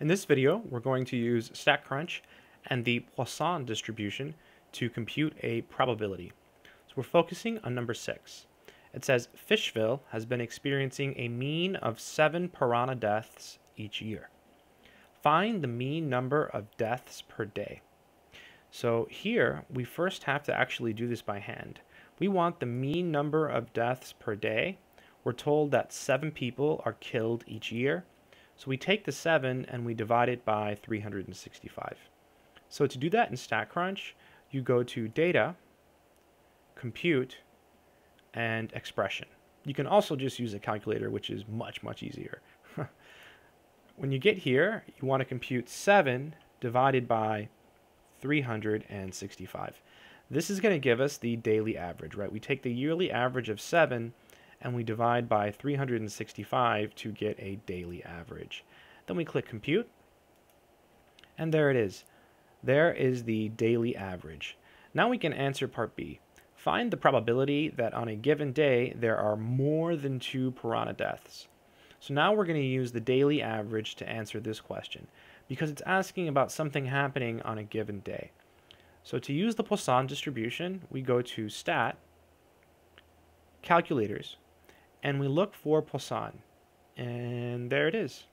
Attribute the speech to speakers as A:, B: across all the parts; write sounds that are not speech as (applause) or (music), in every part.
A: In this video, we're going to use StatCrunch and the Poisson distribution to compute a probability. So we're focusing on number six. It says Fishville has been experiencing a mean of seven piranha deaths each year. Find the mean number of deaths per day. So here, we first have to actually do this by hand. We want the mean number of deaths per day. We're told that seven people are killed each year. So we take the 7 and we divide it by 365. So to do that in StatCrunch, you go to Data, Compute, and Expression. You can also just use a calculator, which is much, much easier. (laughs) when you get here, you want to compute 7 divided by 365. This is going to give us the daily average, right? We take the yearly average of 7 and we divide by 365 to get a daily average. Then we click compute, and there it is. There is the daily average. Now we can answer part B. Find the probability that on a given day there are more than two piranha deaths. So now we're going to use the daily average to answer this question because it's asking about something happening on a given day. So to use the Poisson distribution, we go to Stat, Calculators, and we look for Poisson. And there it is.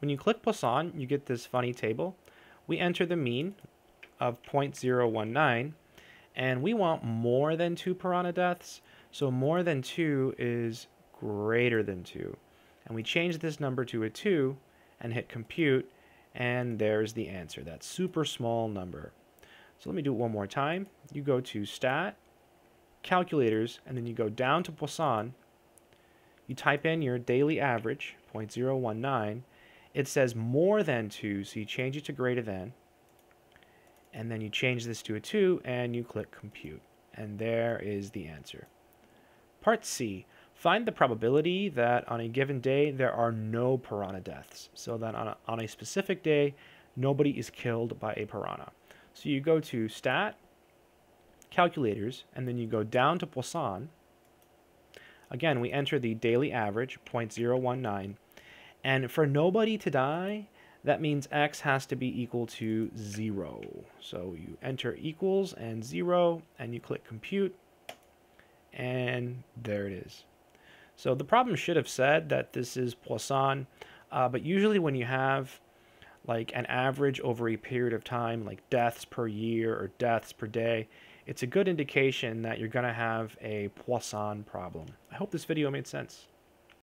A: When you click Poisson, you get this funny table. We enter the mean of 0.019, and we want more than two piranha deaths. So more than two is greater than two. And we change this number to a two and hit compute, and there's the answer, that super small number. So let me do it one more time. You go to Stat, calculators, and then you go down to Poisson, you type in your daily average, 0.019, it says more than 2, so you change it to greater than, and then you change this to a 2, and you click compute. And there is the answer. Part C, find the probability that on a given day there are no piranha deaths. So that on a, on a specific day, nobody is killed by a piranha. So you go to Stat, calculators, and then you go down to Poisson. Again, we enter the daily average, 0.019. And for nobody to die, that means x has to be equal to 0. So you enter equals and 0, and you click compute, and there it is. So the problem should have said that this is Poisson, uh, but usually when you have like an average over a period of time, like deaths per year or deaths per day, it's a good indication that you're going to have a Poisson problem. I hope this video made sense.